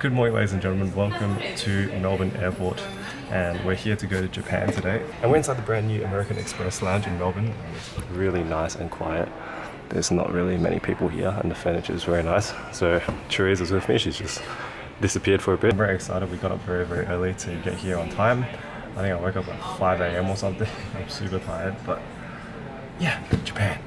Good morning, ladies and gentlemen. Welcome to Melbourne Airport, and we're here to go to Japan today. And we're inside the brand new American Express Lounge in Melbourne. And it's really nice and quiet. There's not really many people here, and the furniture is very nice. So Therese is with me. She's just disappeared for a bit. I'm very excited. We got up very, very early to get here on time. I think I woke up at 5 a.m. or something. I'm super tired, but yeah, Japan.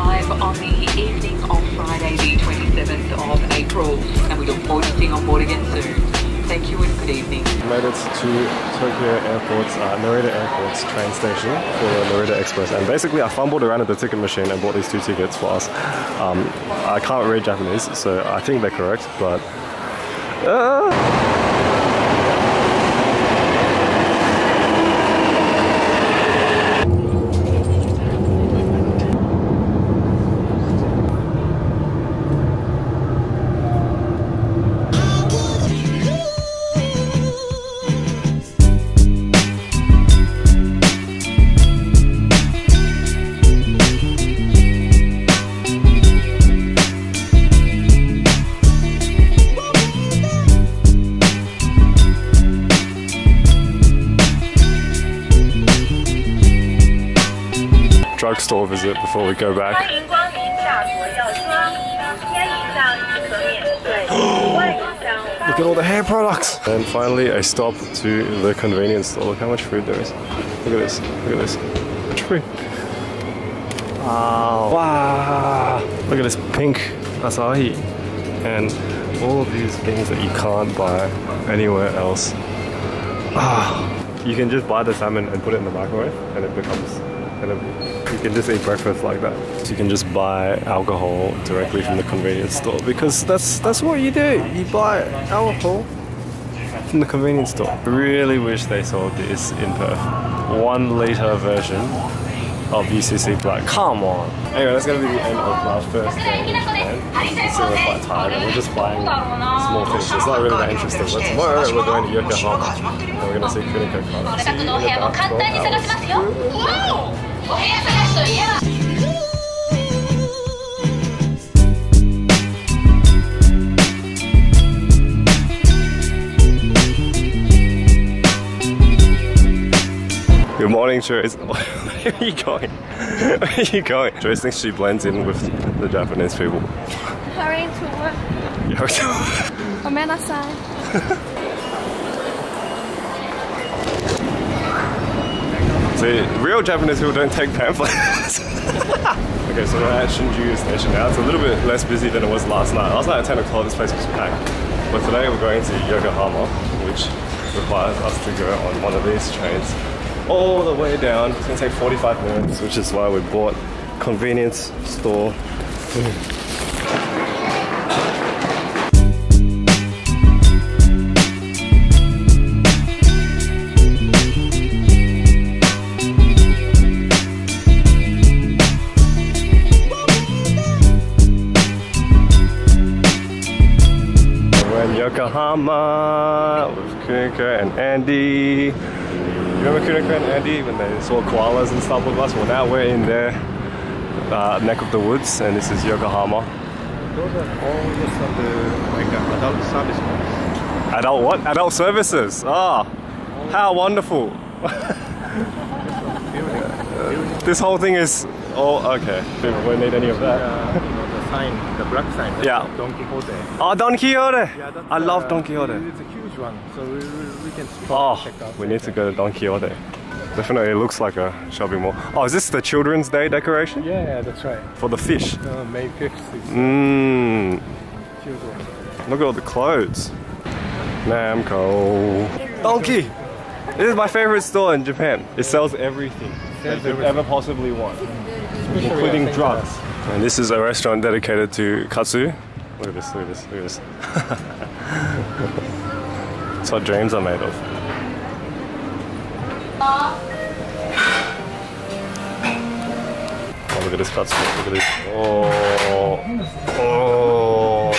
6.35 on the evening of Friday, the 27th of April. And we look forward to seeing on board again soon. Thank you and good evening. made it to Tokyo Airport's uh, Narita Airport's train station for the Narita Express, and basically I fumbled around at the ticket machine and bought these two tickets for us. Um, I can't read Japanese, so I think they're correct, but. Uh, store visit before we go back. Look at all the hair products! And finally, a stop to the convenience store. Look how much food there is. Look at this. Look at this. It's free. Wow. Wow. Look at this pink asahi. And all of these things that you can't buy anywhere else. Ah. You can just buy the salmon and put it in the microwave and it becomes. You can just eat breakfast like that. You can just buy alcohol directly from the convenience store because that's that's what you do. You buy alcohol from the convenience store. I really wish they sold this in Perth. One liter version of UCC Black. Come on. Anyway, that's gonna be the end of our first day in Japan. We're quite tired and we're just buying small things. It's not really that interesting. But tomorrow we're going to Yokohama and we're gonna see Kuniko Kato. See you in the back Good morning, tourists. Where are you going? Where are you going? Joyce thinks she blends in with the Japanese people. Hurry to work. You're say. See, real Japanese people don't take pamphlets. okay, so we're at Shinjuku Station now. It's a little bit less busy than it was last night. Last night at 10 o'clock, this place was packed. But today we're going to Yokohama, which requires us to go on one of these trains all the way down. It's gonna take 45 minutes, which is why we bought convenience store. In Yokohama with Kuniko and Andy. You remember Kuniko and Andy when they saw koalas and stuff with us? Well, now we're in their uh, neck of the woods, and this is Yokohama. Those are all just of the like uh, adult service ones. Adult what? Adult services. Ah, All How wonderful! this whole thing is. Oh, okay. We won't need any of that. Uh, you know, the sign, the black sign. Yeah. Don Quixote. Oh, Don Quixote! Yeah, I love uh, Don Quixote. It's a huge one, so we, we, can Oh, check out. we need to go to Don Quixote. Definitely looks like a shopping mall. Oh, is this the Children's Day decoration? Yeah, that's right. For the fish. Uh, May 5th Mmm. Look at all the clothes. Namco. Donkey! This is my favorite store in Japan. It sells everything that you ever possibly want, including drugs. And this is a restaurant dedicated to katsu. Look at this, look at this, look at this. It's what dreams are made of. Oh, look at this katsu, look at this. Oh, oh,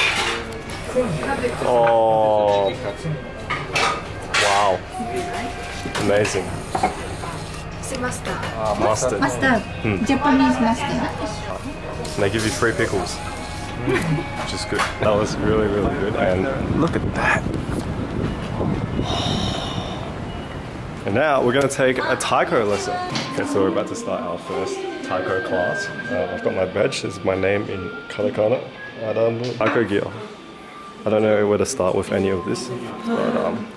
oh. Wow. Amazing. Mustard. Uh, mustard. Mustard. Mm. Japanese mustard. And they give you free pickles. Which is good. That was really, really good. And look at that. And now we're going to take a taiko lesson. Okay, so we're about to start our first taiko class. Uh, I've got my badge. Is my name in katakana. Adam Taiko gear. I don't know where to start with any of this, but um,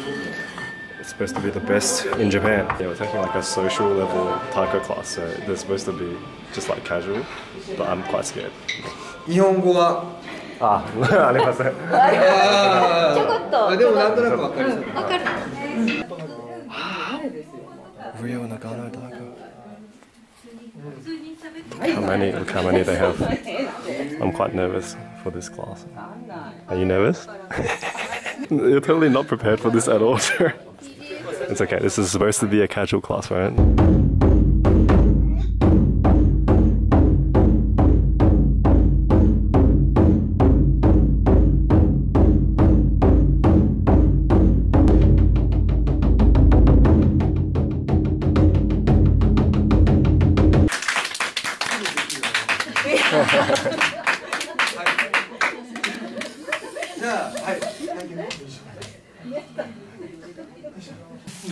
it's supposed to be the best in Japan. Yeah, we're taking like a social level taiko class, so they're supposed to be just like casual, but I'm quite scared. 日本語は Ah, ありません。ちょこっとあでもなんとなくわかるわかる Rio Nagano Taco. How many? Look how many they have. I'm quite nervous for this class. Are you nervous? You're totally not prepared for this at all. sir. it's okay. This is supposed to be a casual class, right?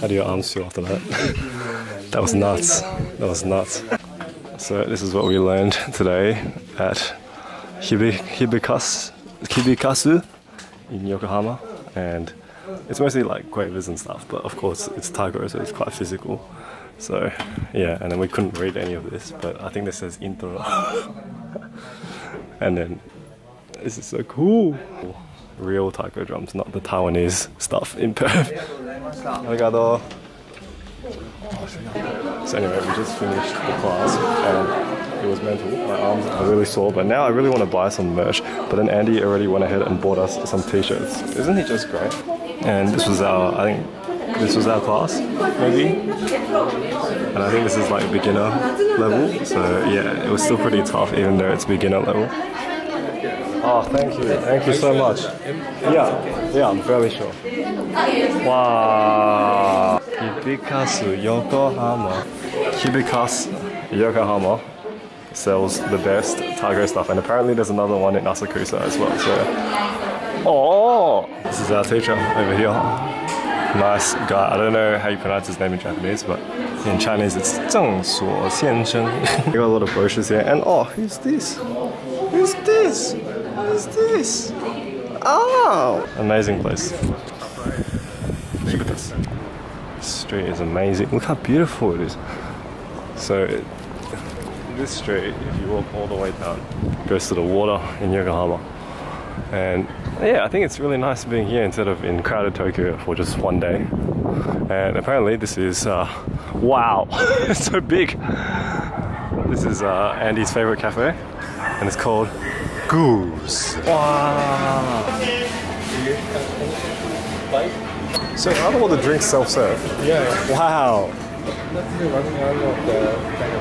How do your arms feel after that? that was nuts. That was nuts. So this is what we learned today at Hibi, Hibikas, Hibikasu in Yokohama, and it's mostly like quavers and stuff. But of course, it's taiko, so it's quite physical. So yeah, and then we couldn't read any of this, but I think this says intro. and then this is so cool. Real taiko drums, not the Taiwanese stuff in Perth. So anyway, we just finished the class and it was mental. My arms are really sore, but now I really want to buy some merch. But then Andy already went ahead and bought us some t-shirts. Isn't he just great? And this was our, I think, this was our class, maybe. And I think this is like beginner level. So yeah, it was still pretty tough, even though it's beginner level. Oh, thank you. Thank you so much. Yeah, yeah, I'm very sure. Wow. Hibikasu Yokohama. Hibikasu Yokohama sells the best tiger stuff, and apparently there's another one in Asakusa as well. So, oh, this is our teacher over here. Nice guy. I don't know how you pronounce his name in Japanese, but in Chinese it's Zheng Suo Xian Sheng. We got a lot of brochures here, and oh, who's this? Who's this? Who's this? Oh! Amazing place. This. This street is amazing. Look how beautiful it is. So, it, this street, if you walk all the way down, goes to the water in Yokohama. And yeah, I think it's really nice being here instead of in crowded Tokyo for just one day. And apparently, this is uh, wow, it's so big. This is uh, Andy's favorite cafe, and it's called Gooz. Wow. So, are all the drinks self-serve? Yeah, yeah. Wow, that's the one, one of the kind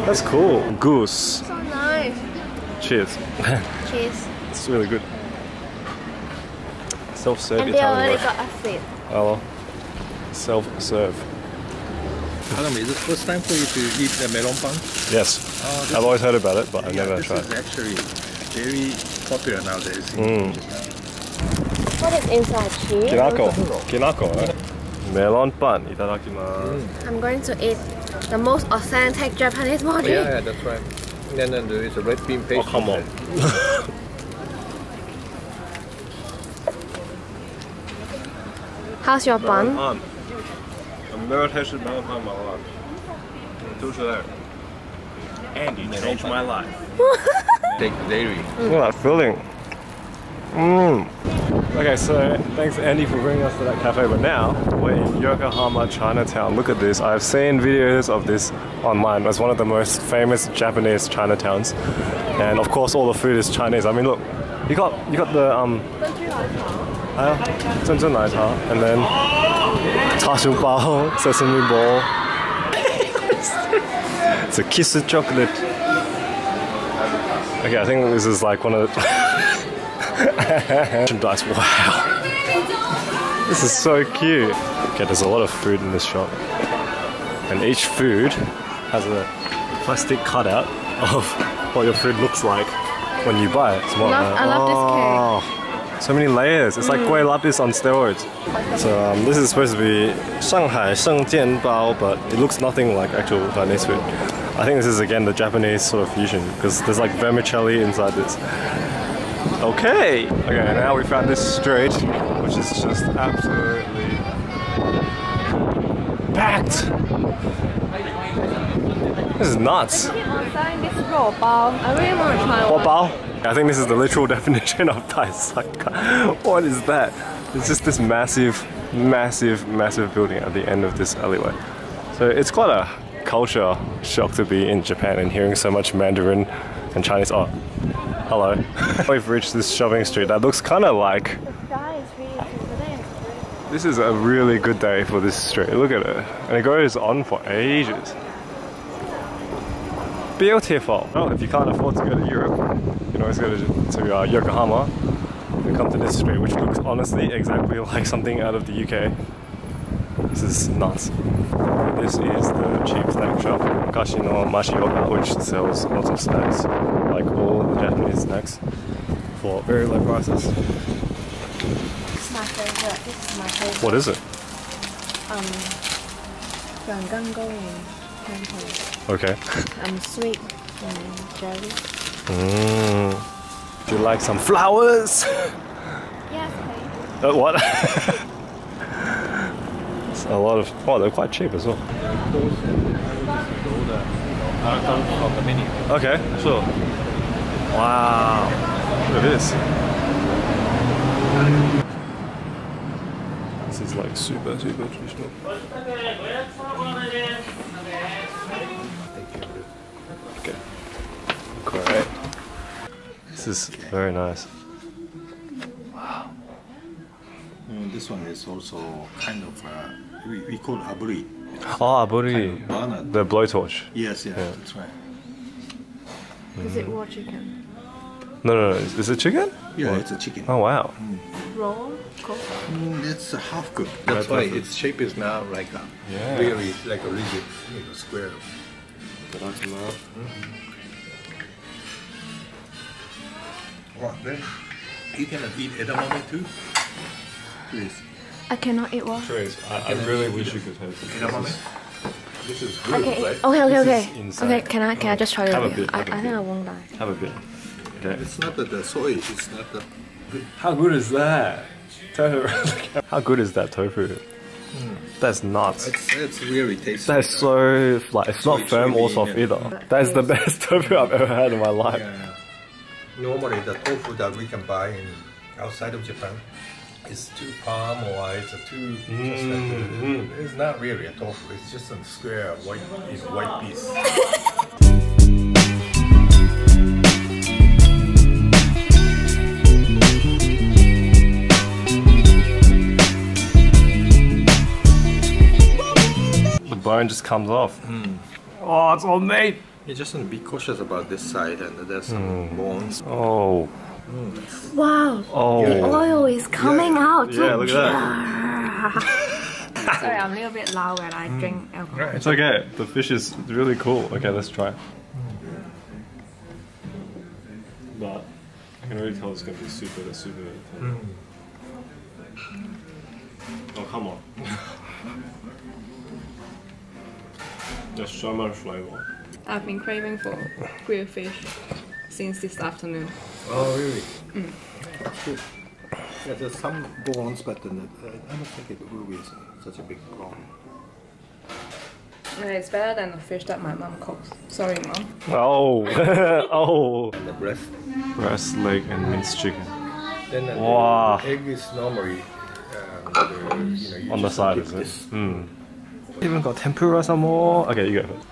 of. that's cool. Gooz. So nice Cheers. cheese It's really good. Self-serve and they Italian. already got a seat Hello. Oh, self-serve. Adam, is it first time for you to eat the melon pan? Yes. Oh, I've always heard about it, but I've Yeah, never this tried. is actually very popular nowadays. Mm. what is inside cheese Kinako. Kinako, right? melon bun. Itadakimasu. I'm going to eat the most authentic Japanese mochi. Yeah, yeah, that's right. And then, then there is a red bean paste. Oh, come on. How's your bun? bun. I've never tasted melon bun in my life. Two there. Andy changed my life. take the dairy. Mm. Look at that filling. Mmm. Okay, so thanks Andy for bringing us to that cafe, but now we're in Yokohama, Chinatown. Look at this. I've seen videos of this online. It's one of the most famous Japanese Chinatowns. And of course all the food is Chinese. I mean look, you got you got the um uh, and then Tashu Bao, sesame ball. it's a kiss of chocolate. Okay, I think this is like one of the merchandise. Wow, this is so cute. Okay, there's a lot of food in this shop, and each food has a plastic cutout of what your food looks like when you buy it. It's more Love- I love this cake. Oh, So many layers. It's like kue lapis on steroids. So um, this is supposed to be Shanghai Shengjian Bao, but it looks nothing like actual Chinese food. I think this is again the Japanese sort of fusion because there's like vermicelli inside this. Okay. Okay, now we found this street, which is just absolutely packed. This is nuts. I really want to try What? I think this is the literal definition of Daisaka. What is that? It's just this massive, massive, massive building at the end of this alleyway. So it's quite a culture shock to be in Japan and hearing so much Mandarin and Chinese. Oh, hello. We've reached this shopping street that looks kind of like. This is a really good day for this street. Look at it. And it goes on for ages. Beautiful. Well, if you can't afford to go to Europe, you can always go to, to uh, Yokohama and come to this street, which looks honestly exactly like something out of the UK. This is nuts. This is the cheap snack shop, Kashino Machioka, which sells lots of snacks, like all the Japanese snacks, for very low prices. This is my favorite. This is my favorite. What is it? Um, Gangangoing temple. Okay. Um, sweet and jelly. Mm. Do you like some flowers? Yes, please. Uh, what? It's a lot of. Oh, they're quite cheap as well. from the menu. Okay, sure. Wow. Look at this. This is like super, super traditional. Okay. Great. This is very nice. This one is also kind of uh, we, we call aburi. Oh, ah, aburi. Banana. The blowtorch. Yes, yeah, that's right. Is it raw chicken? No, no, no. Is, is it chicken? Yeah, Or- it's a chicken. Oh, wow. Mm. Raw? Cooked? Mm, it's a half cooked. That's why perfect. its shape is now like a Yeah. really like a rigid, mm. you know, square. Well, then you can eat edamame too. Please. I cannot eat raw. Trace, I, I really wish you could taste it. Edamame. This is good, Okay, right? okay, okay, okay. Okay, can I can I just try it? Have a bit, I, have a I think bit. I won't die. Have a bit. Okay. It's not the, the soy. It's not that the. How good is that? Tofu. How good is that tofu? Hmm. That's nuts. It's, it's really tasty. That's so like it's not Sweet, firm or soft yeah. either. That is the best tofu I've ever had in my life. Yeah. Normally, the tofu that we can buy in outside of Japan is too palm or it's a too. Mm-hmm. Just like, it's not really a tofu. It's just a square white, you know, white piece. The bone just comes off. Hmm. Oh, it's all meat. You just want to be cautious about this side, and there's some hmm. bones. Oh, Wow, oh. oil is coming out. Yeah, look at that. Sorry, I'm a little bit loud when I drink mm. alcohol. It's okay. The fish is really cool. Okay, let's try. But I can already tell it's gonna be super, super. Oh come on. There's so much flavor. I've been craving for grilled fish since this afternoon. Oh, really? Yeah, there's some prawns, but then, uh, I don't think it will be such a big prawn. Yeah, it's better than the fish that my mom cooks. Sorry, mom. Oh, oh. And the breast. Breast, leg, and minced chicken. Then uh, Wow. the egg is normally um, the, you know, you On the side, dip is it? this- Hmm. Even got tempura some more. Okay, you go first.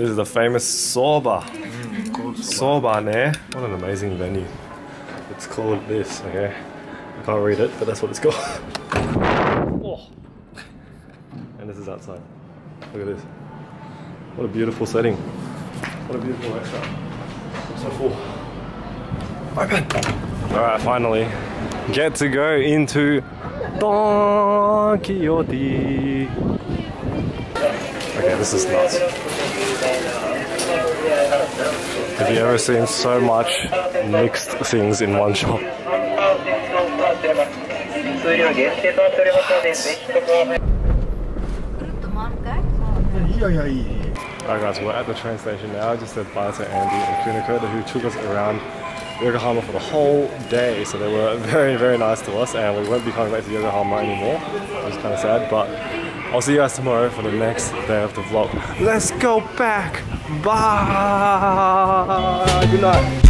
This is the famous soba. Soba, ne? What an amazing venue. It's called this, okay? I can't read it, but that's what it's called. oh. And this is outside. Look at this. What a beautiful setting. What a beautiful restaurant. So full. Open! Alright, finally. Get to go into Don Quixote. Okay, this is nuts. Have you ever seen so much mixed things in one shop? Alright guys, we're at the train station now. Just said bye to Andy and Kunikoda who took us around Yokohama for the whole day. So they were very, very nice to us and we won't be coming back to Yokohama anymore. It's kind of sad, but I'll see you guys tomorrow for the next day of the vlog. Let's go back! Bye! Good night!